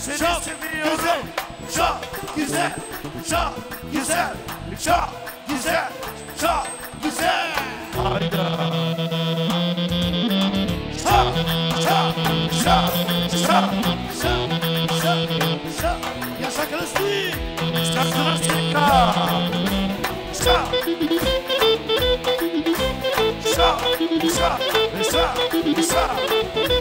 Seni çok seviyorum. güzel, çok güzel, çok güzel, çok güzel, çok güzel. Hayda. Çok, çok, çok, çok, çok, çok, çok. Yaşa Kristi. Şakırısika. Çok. Çok, çok, çok, çok. Çok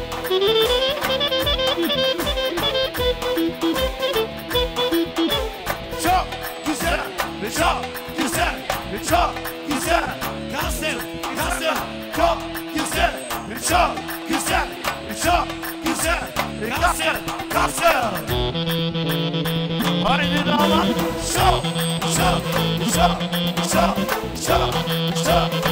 Kalksın, kalksın. Haydi damat. Sol, sol, sol, sol, sol, sol.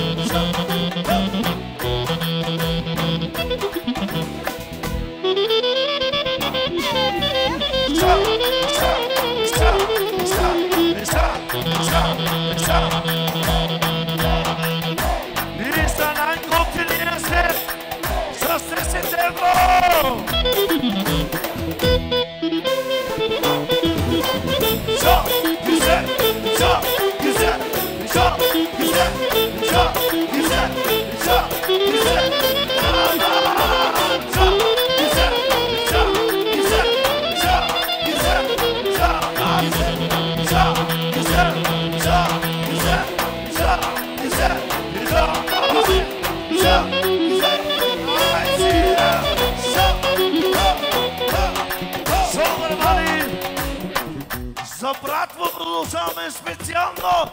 За братво продължаваме специално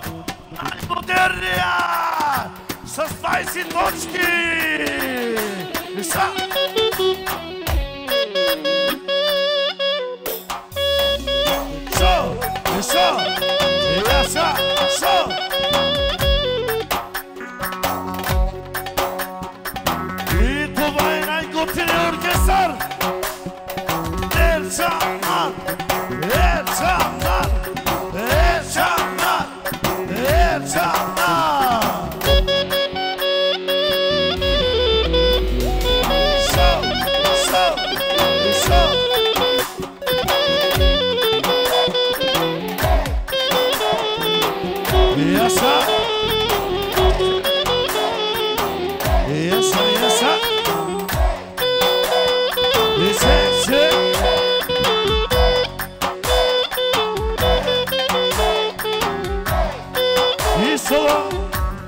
най-модерния с 20 точки. Са. Шо, шо, я са, шо. И това е най-готиният оркестър. Erçanlar, Erçanlar, И соло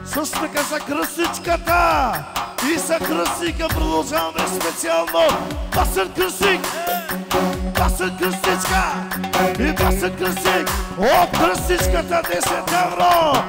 с така за кръстичката. И за кръстика продължаваме специално. Басен кръстик. Басен кръстичка. И басен кръстик. От кръстичката 10 евро.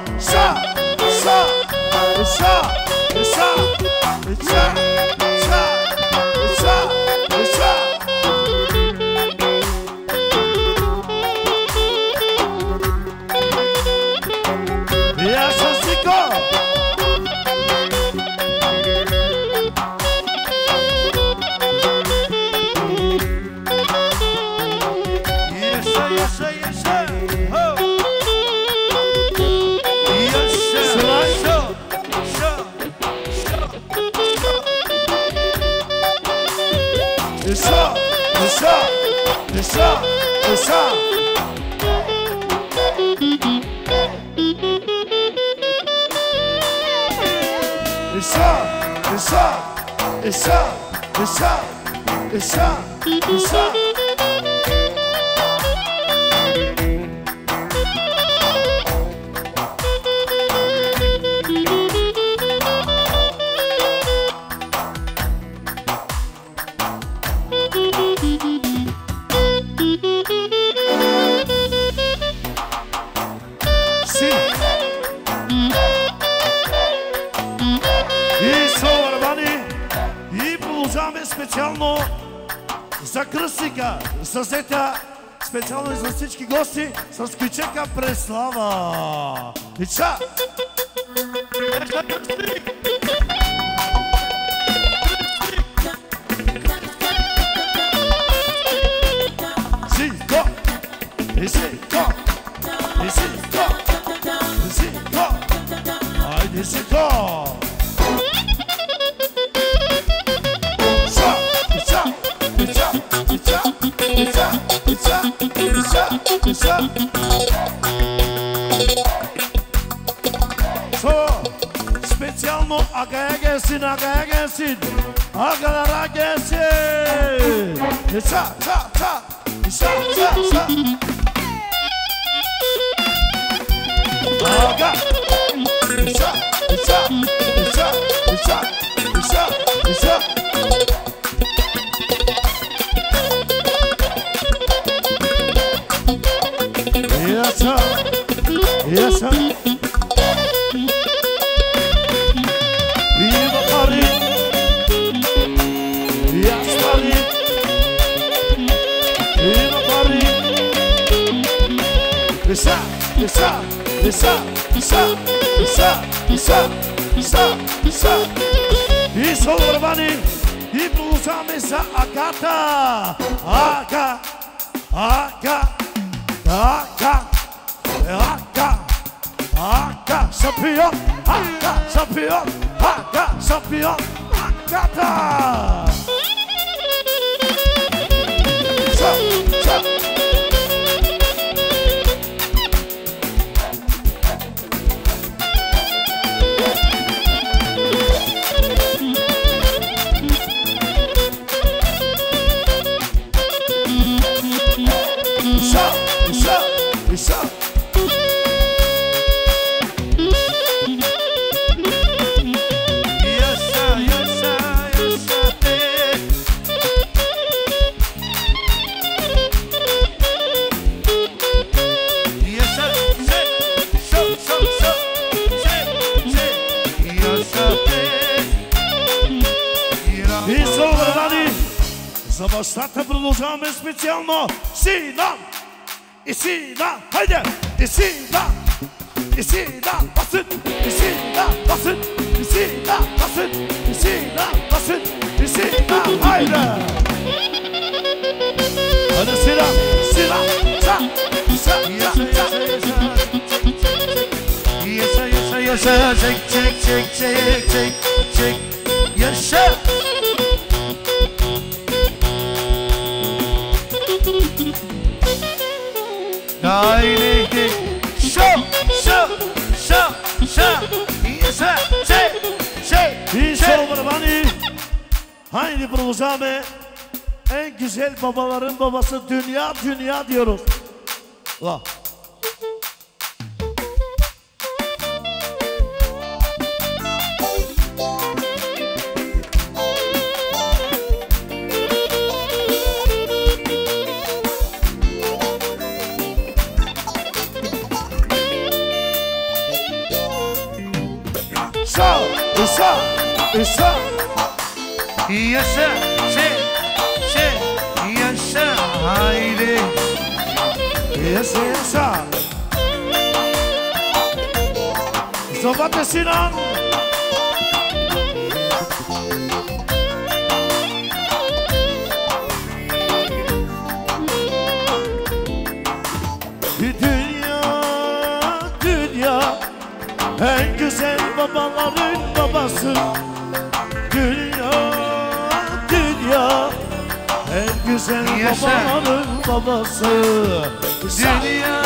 It's up, it's up, it's up, it's up, it's up. Излъчаваме специално за кръстника, за зетя, специално и за всички гости с Кичека Преслава. Кича! Синко! И синко! И синко! И синко! Айде синко! Isa. So, specijalno aga je gesin, aga je gesin, aga Peace out, peace out, peace out, peace out, peace out, peace out, agata. Aga, aga, aga, aga, aga, sapió, aga, sapió, aga, sapió, agata. Zapraszamy specjalno Sina i Sina, hajde! I Sina, i Sina, basyn! I Sina, basyn! I Sina, basyn! I Sina, basyn! I Sina, hajde! Hadi Sina, Sina, sa, sa, sa, sa. Yaşa, yaşa, yaşa, çek, çek, çek, çek, çek, çek, yaşa. La ilahe Şam Şam Şam Şam Yesa Şey Şey Şey Kurbanı Haydi Provozame En güzel babaların babası dünya dünya diyoruz. La. Isa Yaşa Şey Şey Yaşa Haydi so what's Sohbet Sinan babanın babası. Dünya, dünya.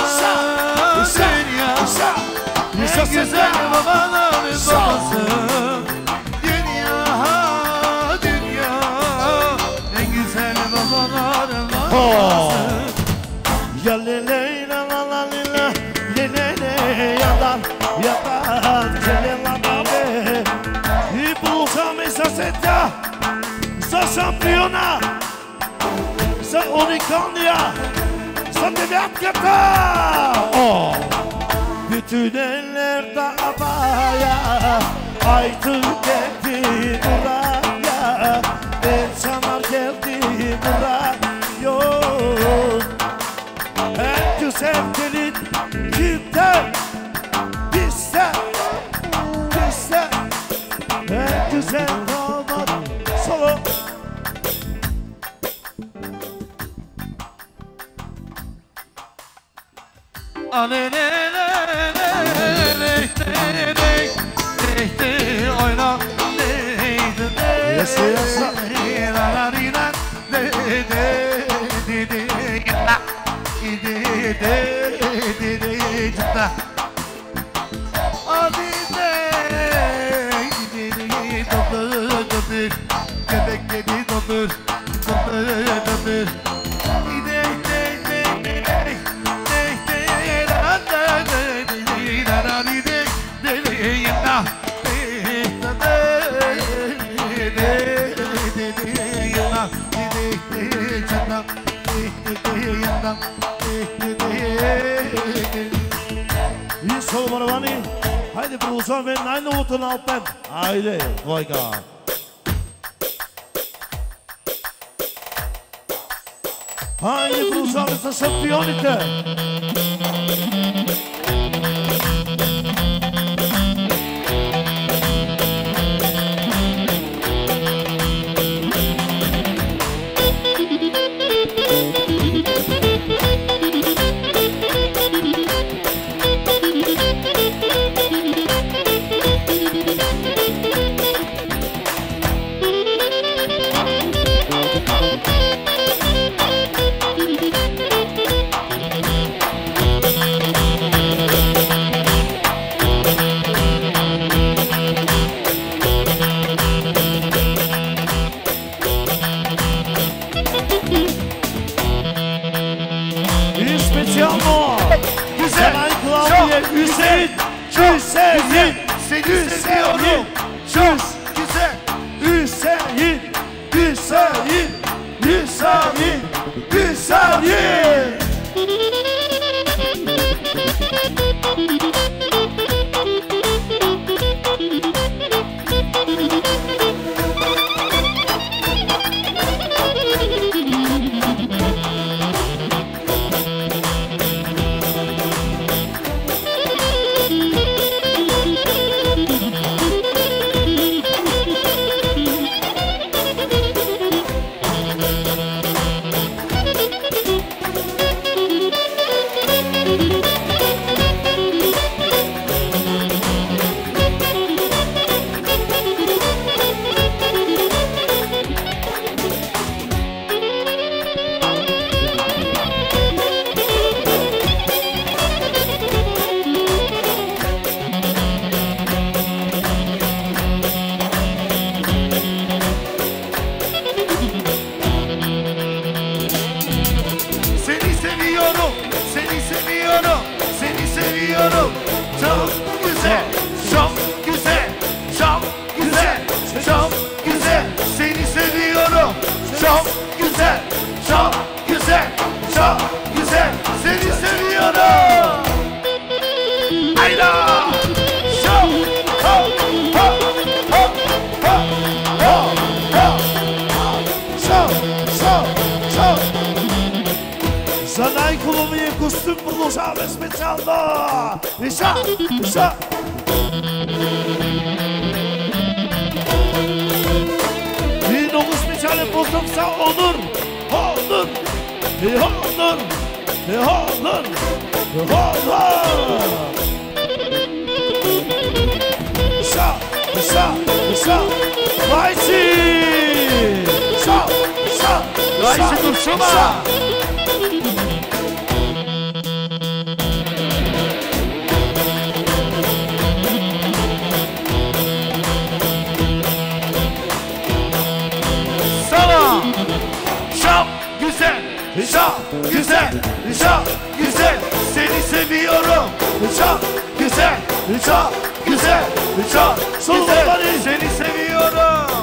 En güzel babanın babası. Unicornia Sandalyat yatağı oh. Bütün eller davaya Ay tüketti durağı Yes, yes, Göbek dedi dondur, dondur Hüsamettin aynı otun alttan. Haydi Koyka. Haydi Hüsamettin şampiyon ite. spécialement. Hussein, Hussein, Hussein, c'est Hussein, Hussein, Hussein, Hussein, Hussein, Hussein, Hussein, Tutti lo stava aspettando! Lisa! Lisa! Dino'nun speciali bozulsa olur! Olur! Olur! Olur! Olur! Lisa! Lisa! Lisa! Vai sim! Lisa! Lisa! Lisa! Lisa! Lisa! seviyorum. Çok güzel, çok güzel, çok Sol güzel. Seni seviyorum.